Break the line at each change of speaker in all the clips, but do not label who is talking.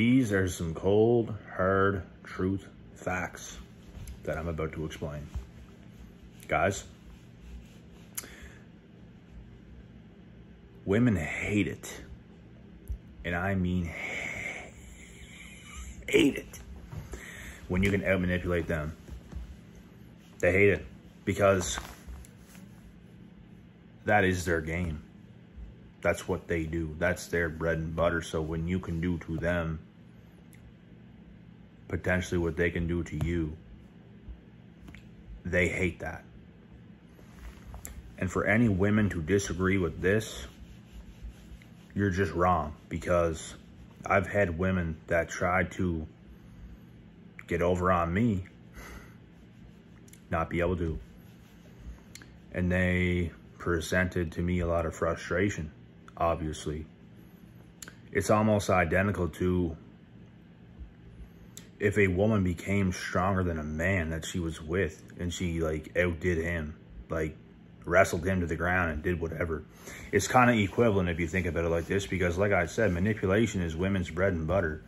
These are some cold, hard truth facts that I'm about to explain. Guys, women hate it. And I mean hate it when you can out manipulate them. They hate it because that is their game. That's what they do. That's their bread and butter. So when you can do to them potentially what they can do to you, they hate that. And for any women to disagree with this, you're just wrong because I've had women that tried to get over on me, not be able to. And they presented to me a lot of frustration, obviously. It's almost identical to if a woman became stronger than a man that she was with and she like outdid him, like wrestled him to the ground and did whatever. It's kind of equivalent if you think about it like this because like I said, manipulation is women's bread and butter.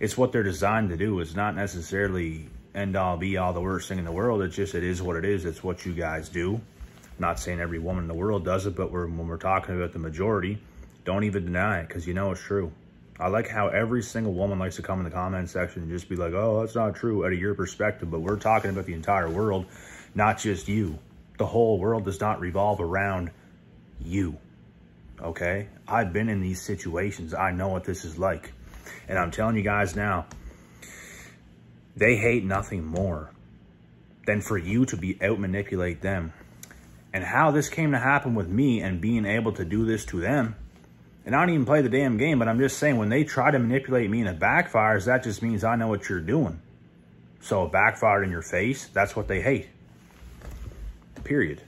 It's what they're designed to do. It's not necessarily end all be all the worst thing in the world. It's just, it is what it is. It's what you guys do. not saying every woman in the world does it, but we're, when we're talking about the majority, don't even deny it because you know it's true. I like how every single woman likes to come in the comment section and just be like, oh, that's not true out of your perspective, but we're talking about the entire world, not just you the whole world does not revolve around you. Okay? I've been in these situations. I know what this is like. And I'm telling you guys now, they hate nothing more than for you to be out manipulate them. And how this came to happen with me and being able to do this to them. And I don't even play the damn game, but I'm just saying when they try to manipulate me and it backfires, that just means I know what you're doing. So it backfired in your face. That's what they hate period.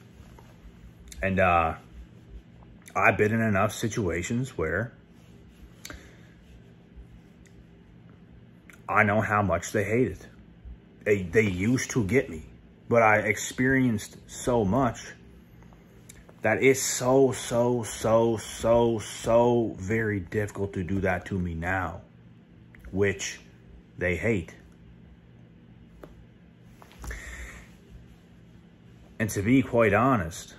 And uh, I've been in enough situations where I know how much they hate it. They, they used to get me, but I experienced so much that it's so, so, so, so, so very difficult to do that to me now, which they hate. And to be quite honest,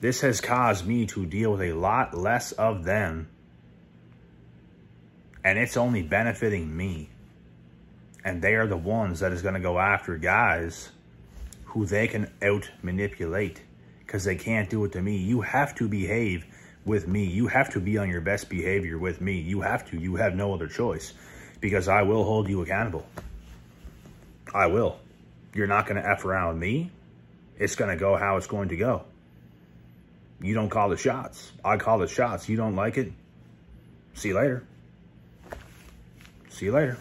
this has caused me to deal with a lot less of them. And it's only benefiting me. And they are the ones that is going to go after guys who they can out manipulate because they can't do it to me. You have to behave with me. You have to be on your best behavior with me. You have to. You have no other choice because I will hold you accountable. I will. You're not going to F around with me it's going to go how it's going to go. You don't call the shots. I call the shots. You don't like it? See you later. See you later.